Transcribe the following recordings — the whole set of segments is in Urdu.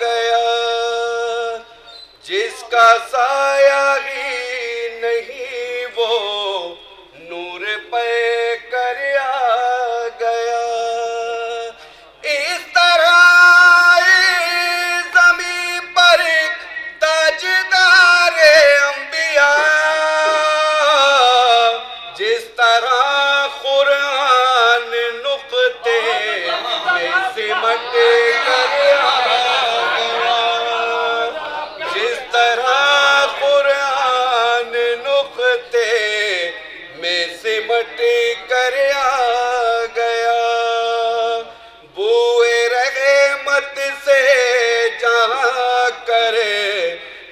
گیا جس کا سایہ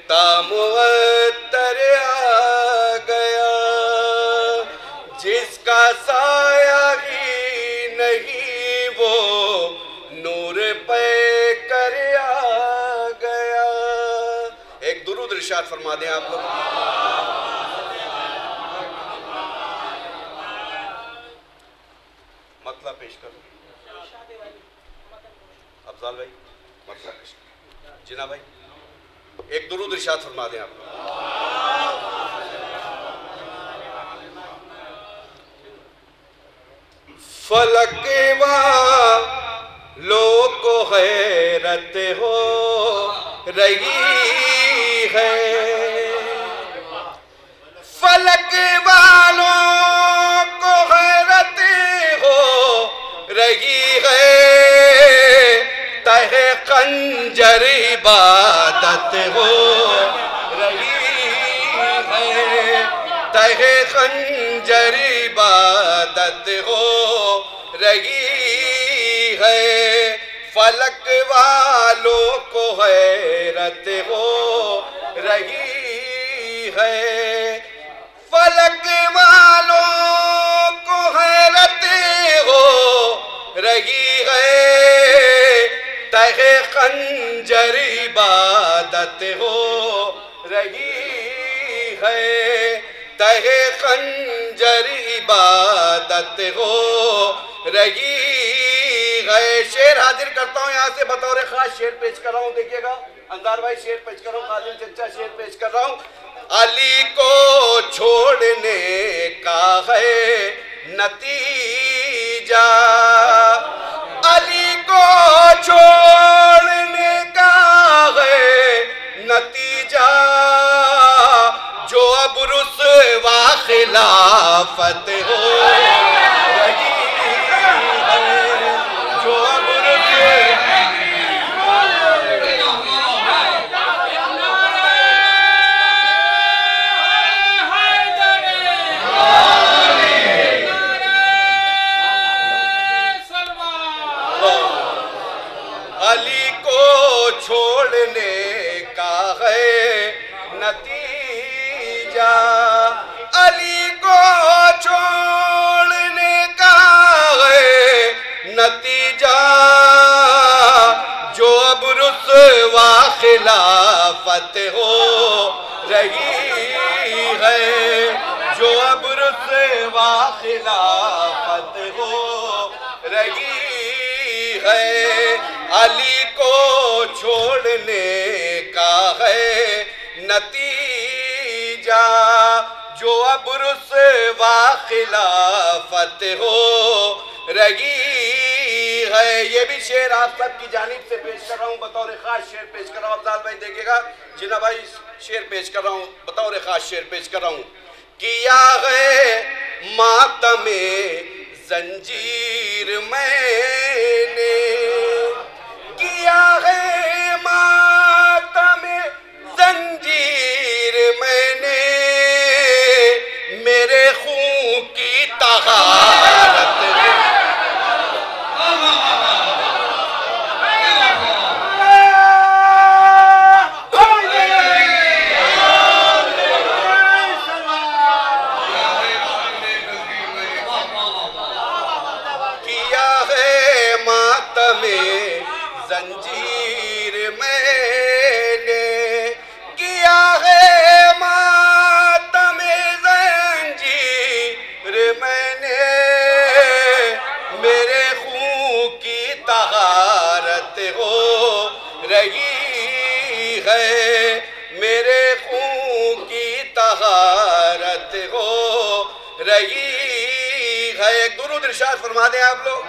کرے تامتر آ گیا، جس کا سایہ ہی نہیں، وہ نور پہ کر آ گیا۔ ایک درود رشاد فرما دیں آپ لوگ۔ مطلب پیش کرو۔ افضال بھائی مطلب پیش کرو۔ جنا بھائی ایک درود ارشاد فرما دیں آپ۔ فلک فلک والوں کو حیرت ہو رہی خنجر عبادت ہو رہی ہے۔ فلک والوں کو حیرت ہو رہی ہے۔ فلک والوں کو حیرت ہو رہی ہے۔ تہ خنجر عبادت ہو رہی ہے۔ تہ خنجر عبادت ہو۔ رہی ہے شیر حاضر کرتا ہوں یہاں سے، بطور خاص شیر پیش کر رہا ہوں، دیکھیے گا۔ اندار بھائی شیر پیش کر رہا ہوں خادم چچا شیر پیش کر رہا ہوں۔ علی کو چھوڑنے کا ہے نتیجہ۔ جو اب رسوا خلافت ہو رہی ہے، جو اب رسوا خلافت ہو رہی ہے، علی کو چھوڑنے کا ہے نتیجہ، جو اب رسوا خلافت ہو رہی ہے، یہ بھی شعر آپ سب کی جانب سے پیش کر رہا ہوں، بطور خاص شعر پیش کر رہا ہوں۔ افضال بھائی دیکھیے گا جنہ بھائی شعر پیش کر رہا ہوں، بطور خاص شعر پیش کر رہا ہوں۔ کیا ہے ماتم زنجیر میں نے؟ رہی ہے میرے خون کی طہارت ہو رہی ہے۔ ایک درود ارشاد فرما دیں آپ لوگ۔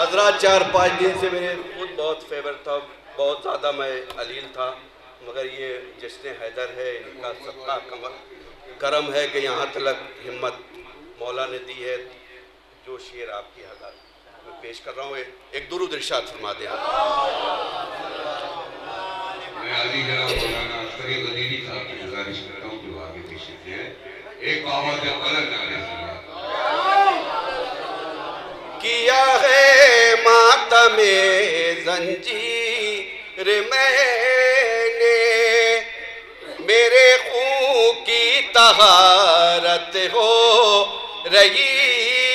حضرات چار پانچ دن سے میرے خود بہت فیور تھا، بہت زیادہ میں علیل تھا، مگر یہ جشن حیدر ہے، ان کا سب کا کرم ہے کہ یہاں تلک ہمت مولا نے دی ہے، جو شعر آپ کی حضرت میں پیش کر رہا ہوں ایک درود ارشاد فرما دیں آپ میں علی جناب مولانا عسکری غدیری صاحب کی گزارش کرتا ہوں جو آگے تشریف لے آئے ایک آواز قلم نعرے سنا کیا ہے ماتم زنجیر میں نے؟ میرے خون کی طہارت ہو رہی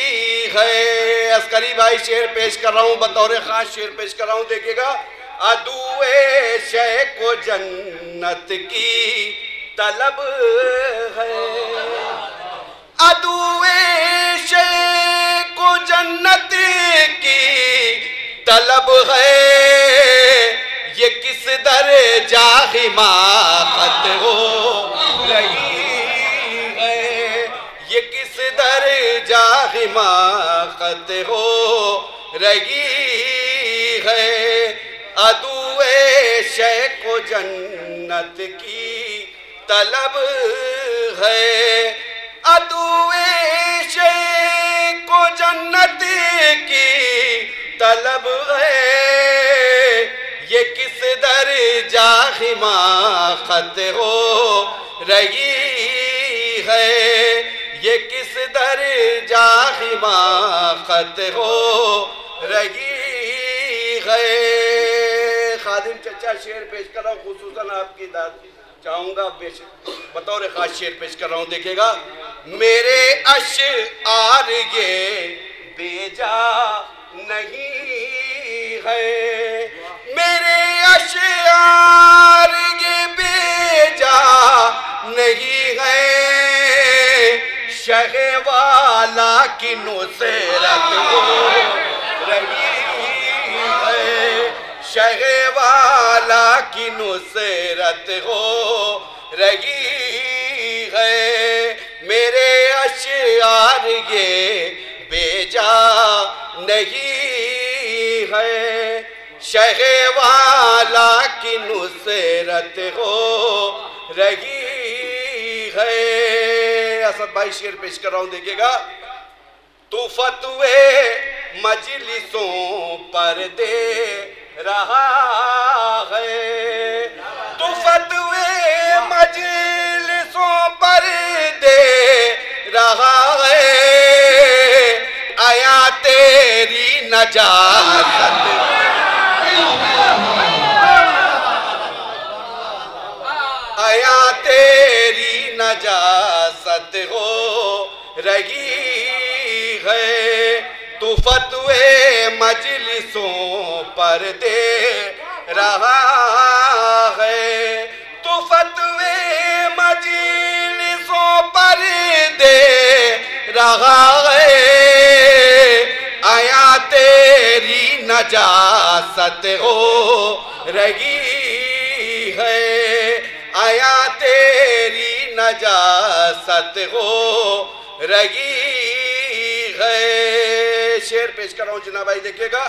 ہے، عسکری بھائی شعر پیش کر رہا ہوں، بطور خاص شعر پیش کر رہا ہوں، دیکھیے گا۔ ادو شیخ کو جنت کی طلب ہے۔ ادوے شیخ کو جنت کی طلب ہے۔ یہ کس در حماقت ہو؟ کس در حماقت ہو رہی ہے ادوے شیخ کو جنت کی طلب ہے۔ ادوے شیخ کو جنت کی طلب ہے۔ یہ کس در حماقت ہو رہی ہے۔ یہ کس در حماقت ہو؟ رہی ہے۔ خادم چچا، شعر پیش کر رہا ہوں، خصوصاً آپ کی داد۔ چاہوں گا بے شک بطور خاص شعر پیش کر رہا ہوں دیکھے گا۔ میرے اشعار یہ بیجا نہیں ہے۔ والا کی ہو رہی ہے؟ شہ والا کی نصرت ہو رہی ہے؟ میرے اشعار یہ بیجا نہیں ہے۔ شہ والا کی نصرت ہو رہی ہے۔ اسد بھائی شعر پیش کر رہا ہوں، دیکھیے گا۔ تو فتوے مجلسوں پر دے رہا ہے تو فتوے مجلسوں پر دے رہا ہے آیا تیری نجات آیا تیری نجاست ہو رہی ہے تو فتوے مجلسوں پر دے رہا ہے۔ تو فتوے مجلسوں پر دے رہا ہے۔ آیا تیری نجاست ہو رہی ہے۔ آیا تیری نجاست ہو رہی ہے شیر پیش کر رہا ہوں، جناب آئی دیکھیے گا۔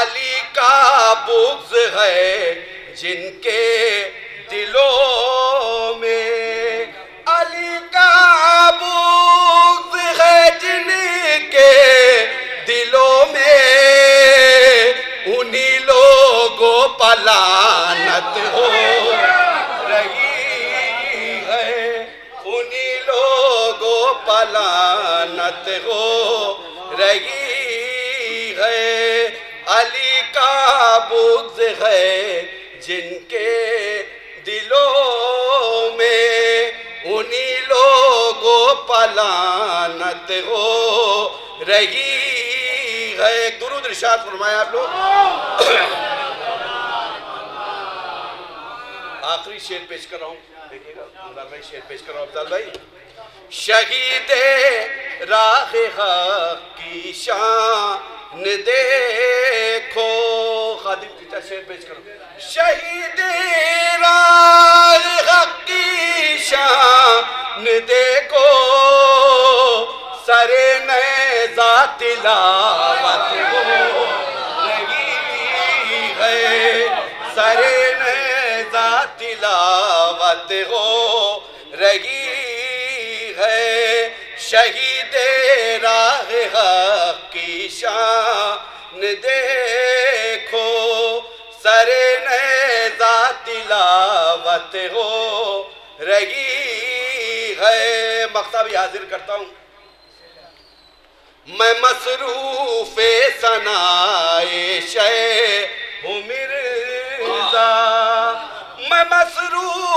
علی کا بغض ہے جن کے دلوں میں، علی کا بغض پلانت ہو رہی ہے۔ علی کا بغض ہے جن کے دلوں میں، انہی لوگوں پلانت ہو رہی ہے۔ درود رشاد فرمایا آپ لوگ۔ آخری شیر پیش کر رہا ہوں۔ دیکھیے گا شیر پیش کر رہا ہوں، افضل بھائی۔ شہید راہ حق کی شان دیکھو۔ خادم جی، چیتا شیر پیش کرو۔ شہید راہ حق کی شان دیکھو۔ سر نیزہ تلاوت ہو۔ رہی ہے سر نیزہ تلاوت ہو۔ رہی ہے شہید راہ حق کی شان دیکھو، سر نیزہ تلاوت ہو رہی ہے۔ مقصہ بھی حاضر کرتا ہوں۔ میں مصروف سنائے شے ہوں مرزا۔ میں مصروف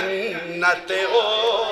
جنت ہو